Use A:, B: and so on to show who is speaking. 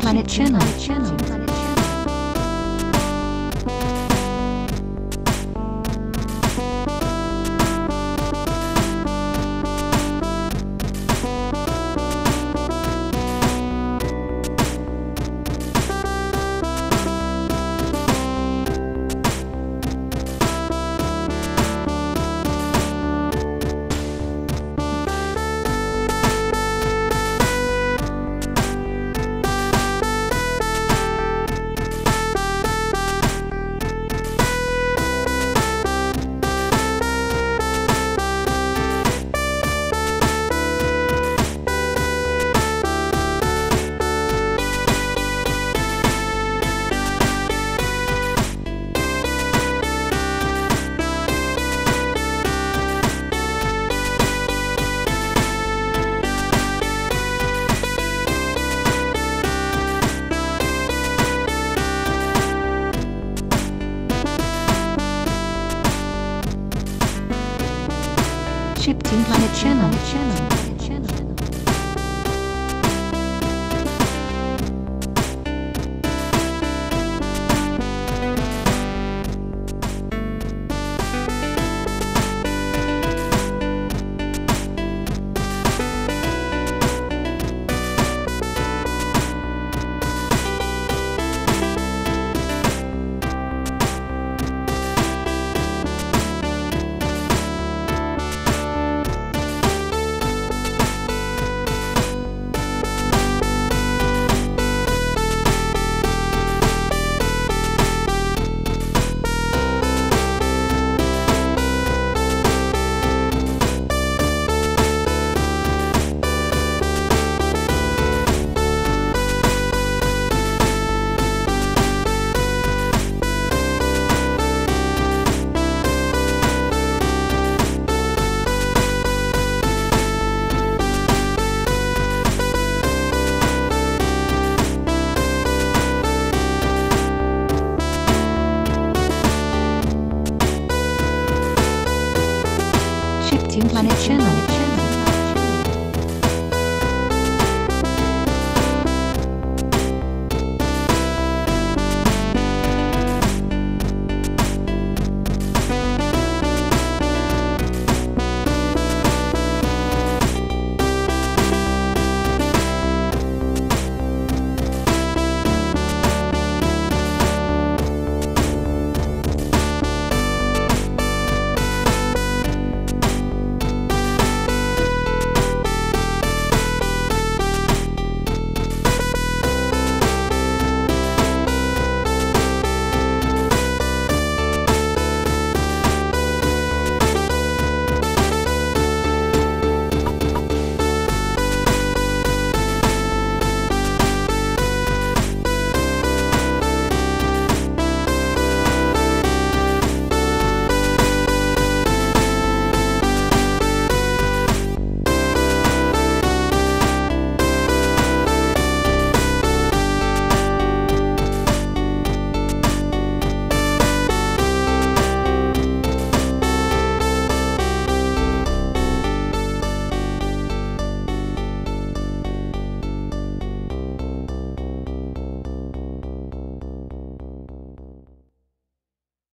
A: Planet Channel. Channel. Chip Team Planet Channel. Channel. Planet Channel.